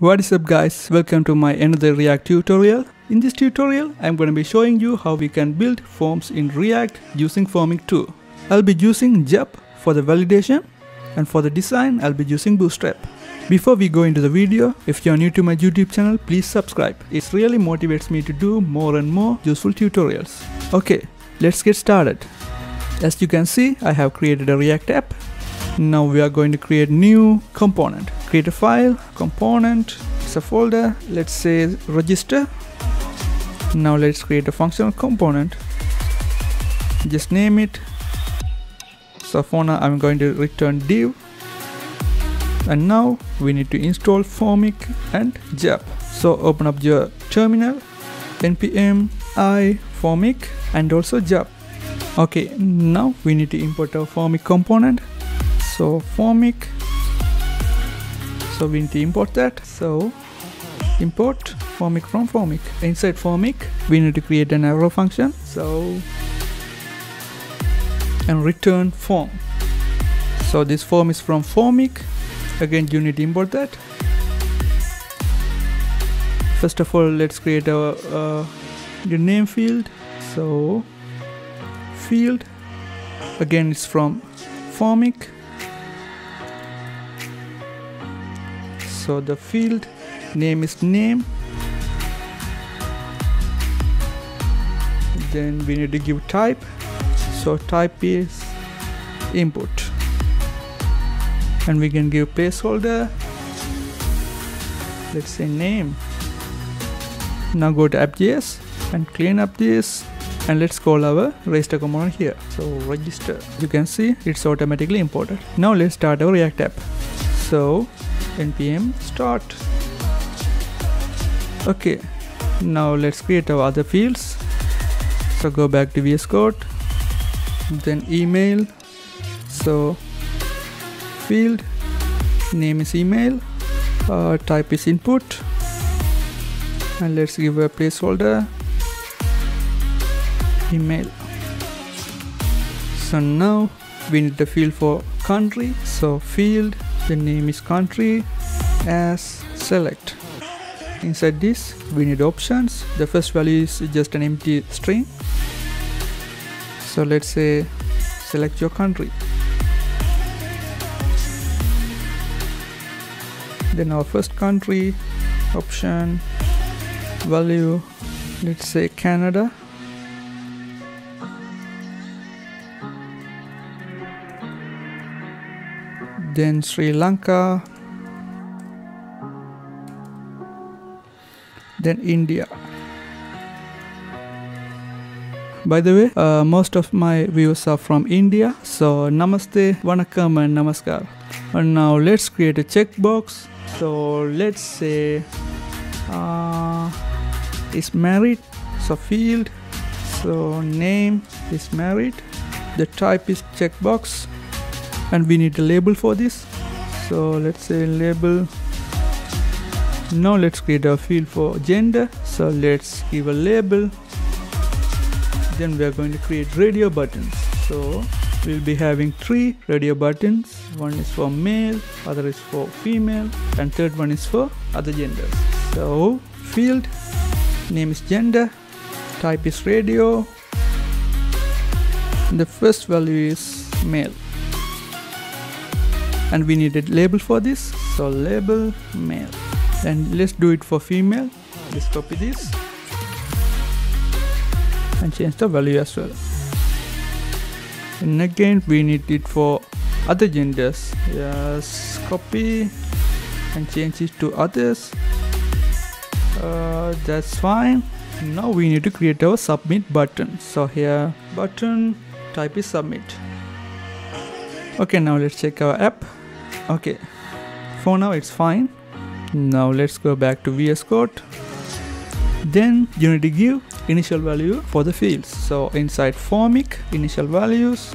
What is up guys, welcome to my another React tutorial. In this tutorial, I'm going to be showing you how we can build forms in React using Formik 2. I'll be using Yup for the validation and for the design, I'll be using Bootstrap. Before we go into the video, if you're new to my YouTube channel, please subscribe. It really motivates me to do more and more useful tutorials. Okay, let's get started. As you can see, I have created a React app. Now we are going to create new component. Create a file, component, it's a folder, let's say register. Now let's create a functional component. Just name it. So for now I'm going to return div. And now we need to install Formik and Yup. So open up your terminal, npm i Formik and also Yup okay now we need to import our Formik component so formik so we need to import that so import formik from formik. Inside formik we need to create an arrow function. So and return form. So this form is from formik. Again you need to import that. First of all let's create our uh, the name field. So field again it's from formik so the field name is name. Then we need to give type. So type is input. And we can give placeholder. Let's say name. Now go to app.js and clean up this and let's call our register component here. So register. You can see it's automatically imported. Now let's start our react app. So npm start. Okay. Now let's create our other fields. So go back to vs code. Then email. So field. Name is email. Uh, type is input. And let's give a placeholder. Email. So now we need the field for country. So field the name is country as select. Inside this we need options. The first value is just an empty string. So let's say select your country. Then our first country option value let's say Canada then Sri Lanka then India. By the way uh, most of my viewers are from India so namaste vanakkam and namaskar. And now let's create a checkbox. So let's say uh, is married so field. So name is married. The type is checkbox and we need a label for this. So let's say label. Now let's create a field for gender. So let's give a label. Then we are going to create radio buttons. So we'll be having three radio buttons. One is for male other is for female and third one is for other genders. So field. Name is gender. Type is radio. The first value is male and we need a label for this. So label male. And let's do it for female. Let's copy this. And change the value as well. And again we need it for other genders. Yes copy. And change it to others. Uh, that's fine. Now we need to create our submit button. So here button type is submit. Okay now let's check our app okay. For now it's fine. Now let's go back to vs code. Then you need to give initial value for the fields. So inside formik initial values.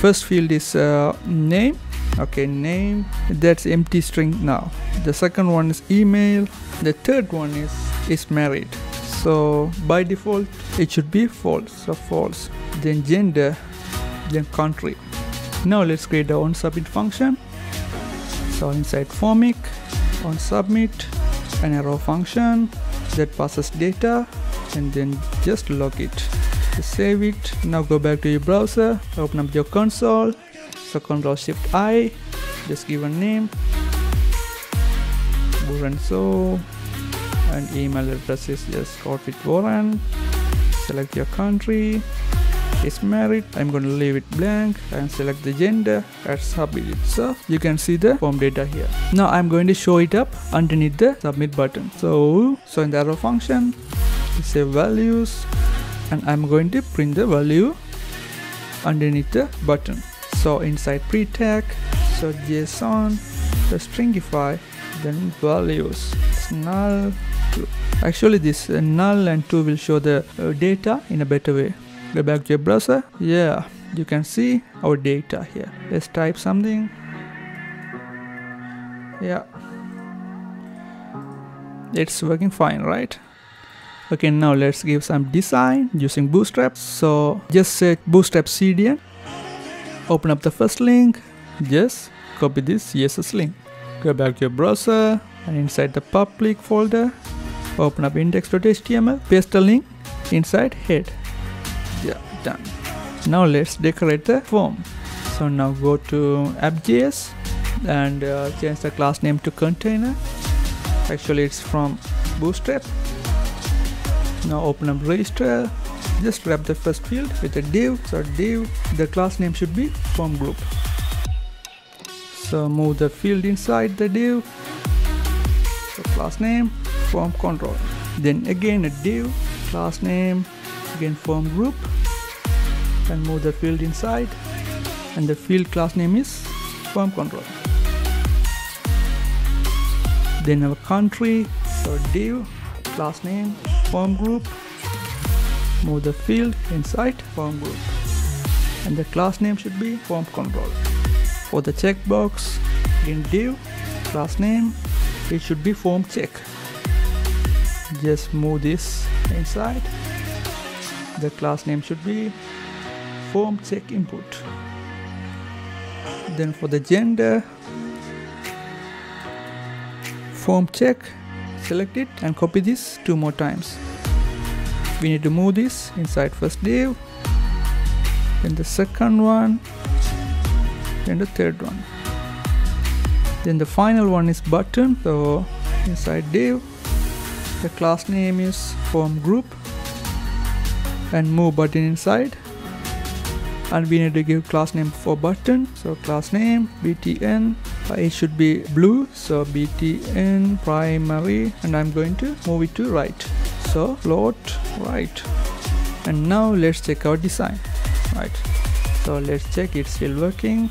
First field is uh, name. Okay name. That's empty string now. The second one is email. The third one is is married. So by default it should be false. So false. Then gender. Then country. Now let's create our own submit function so inside formik on submit an arrow function that passes data and then just log it. Just save it. Now go back to your browser open up your console so control shift i just give a name Voran so and email address is just Corfit Warren. Select your country is married i'm going to leave it blank and select the gender and submit. It so you can see the form data here. Now i'm going to show it up underneath the submit button. So so in the arrow function say values and i'm going to print the value underneath the button. So inside pre-tag so json so stringify then values. It's null actually this uh, null and 2 will show the uh, data in a better way go back to your browser yeah you can see our data here. Let's type something. Yeah. It's working fine right? Okay now let's give some design using bootstrap. So just set bootstrap cdn open up the first link. Just copy this. Css link. Go back to your browser and inside the public folder open up index.html paste the link inside head done. Now let's decorate the form. So now go to app.js and uh, change the class name to container. Actually it's from bootstrap. Now open up register. Just wrap the first field with a div. So div the class name should be form group. So move the field inside the div. So class name form control. Then again a div class name again form group and move the field inside. And the field class name is form control. Then our country so div class name form group. Move the field inside form group. And the class name should be form control. For the checkbox in div class name it should be form check. Just move this inside. The class name should be form check input. Then for the gender form check select it and copy this two more times. We need to move this inside first div then the second one then the third one. Then the final one is button so inside div the class name is form group and move button inside and we need to give class name for button. So class name btn it should be blue. So btn primary. And i'm going to move it to right. So float right. And now let's check our design. Right. So let's check it's still working.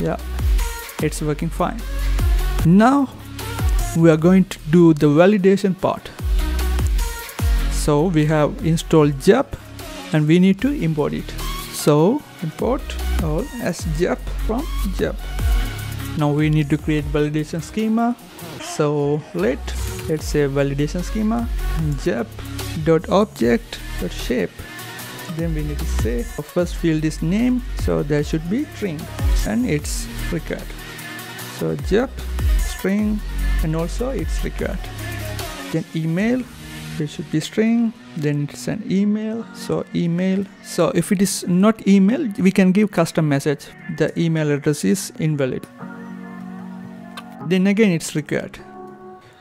Yeah. It's working fine. Now we are going to do the validation part so we have installed Yup and we need to import it. So import all as Yup from Yup now we need to create validation schema. So let let's say validation schema Yup dot object dot shape then we need to say first field is name so there should be string and it's required. So Yup string and also it's required. Then email it should be string then it's an email. So email. So if it is not email we can give custom message. The email address is invalid. Then again it's required.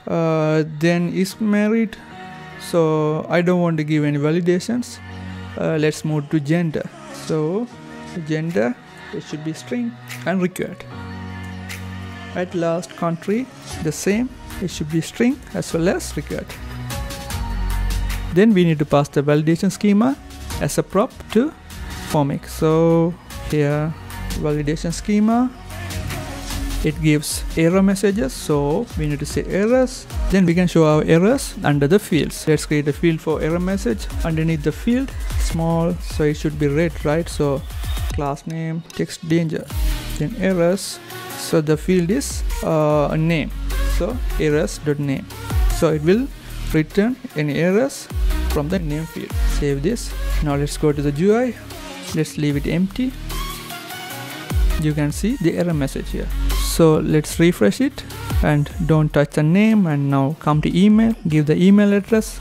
Uh, then is married. So I don't want to give any validations. Uh, let's move to gender. So gender it should be string and required. At last country the same. It should be string as well as required then we need to pass the validation schema as a prop to Formik so here validation schema. It gives error messages so we need to say errors. Then we can show our errors under the fields. Let's create a field for error message. Underneath the field small so it should be red right? So class name text danger. Then errors. So the field is uh, a name. So errors.name so it will return any errors from the name field. Save this. Now let's go to the UI let's leave it empty. You can see the error message here. So let's refresh it and don't touch the name. And now come to email. Give the email address.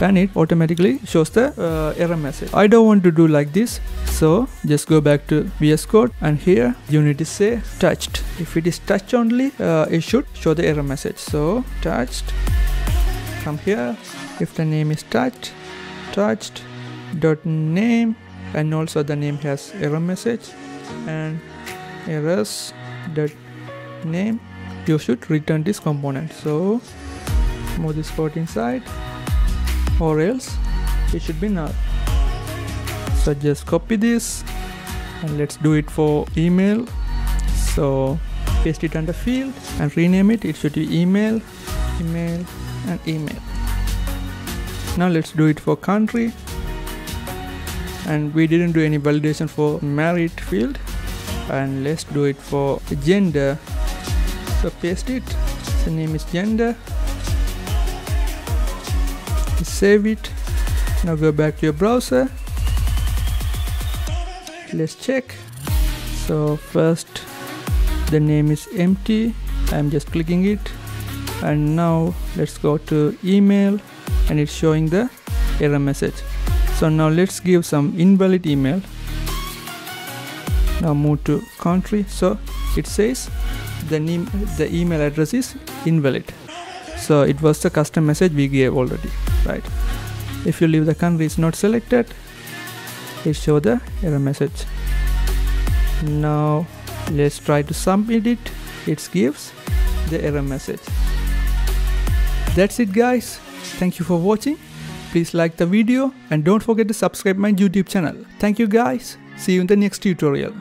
And it automatically shows the uh, error message. I don't want to do like this. So just go back to VS Code. And here you need to say touched. If it is touch only uh, it should show the error message. So touched come here. If the name is touched touched dot name and also the name has error message and errors dot name you should return this component. So move this code inside or else it should be null. So just copy this and let's do it for email. So paste it under field and rename it. It should be email email and email. Now let's do it for country. And we didn't do any validation for married field. And let's do it for gender. So paste it. The name is gender. Save it. Now go back to your browser. Let's check. So first the name is empty. I'm just clicking it and now let's go to email and it's showing the error message. So now let's give some invalid email. Now move to country. So it says the name the email address is invalid. So it was the custom message we gave already right? If you leave the country is not selected. It show the error message. Now let's try to submit it it gives the error message that's it guys. Thank you for watching. Please like the video and don't forget to subscribe my youtube channel. Thank you guys. See you in the next tutorial